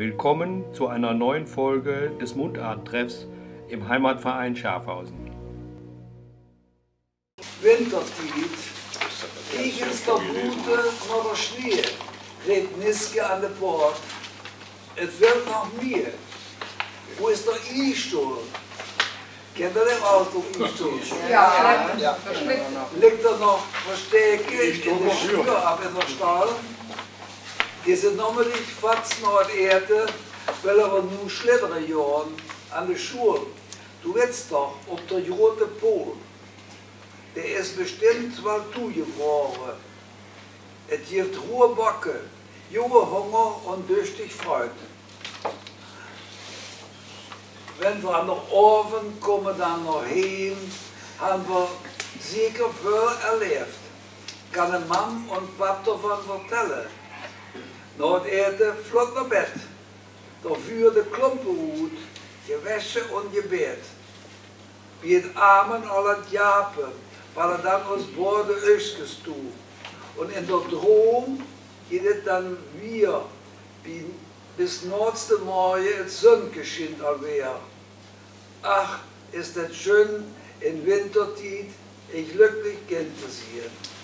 Willkommen zu einer neuen Folge des Mundart-Treffs im Heimatverein Schafhausen. Wintertijd, Kiekens der Bute naar der Schnee, redt Niske an der Port. Es wird noch mehr. Wo ist der E-Stuhl? Kennt ihr den Ausdruck E-Stuhl? Ja, Liegt er noch versteckt in der Schuhe ab in der Stall? Die sind nämlich fast noch an Erde, weil aber nur schlitteren Jahren an der Schuhe. Du willst doch, ob der rote Pol, der ist bestimmt mal zugefroren. Es gibt hohe Bocke, junge Hunger und dürstig Freude. Wenn wir an den Oven kommen, dann noch hin, haben wir sicher viel erlebt. Kann een Mann und Pap davon vertellen. Het eten vlot naar bed. Door vuur de klompenhoed, je wäsche und je bed. Wie het Amen al het japen, vallen dan ons borden Öskes toe. Und in der Droom geht es dann wir, wie bis nächste Morgen es Sonnengeschehen alweer. Ach, ist das schön in Wintertied, ich glücklich Gente sehen.